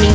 Mình